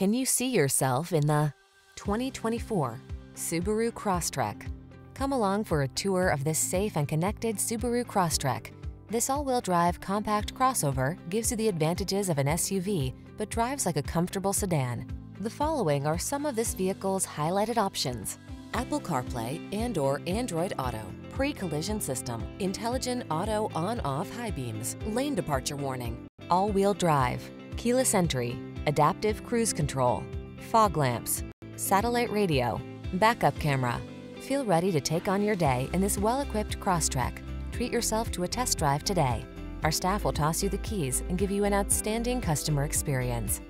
Can you see yourself in the 2024 Subaru Crosstrek? Come along for a tour of this safe and connected Subaru Crosstrek. This all-wheel drive compact crossover gives you the advantages of an SUV, but drives like a comfortable sedan. The following are some of this vehicle's highlighted options. Apple CarPlay and or Android Auto, pre-collision system, intelligent auto on-off high beams, lane departure warning, all-wheel drive, keyless entry, adaptive cruise control, fog lamps, satellite radio, backup camera. Feel ready to take on your day in this well-equipped Crosstrek. Treat yourself to a test drive today. Our staff will toss you the keys and give you an outstanding customer experience.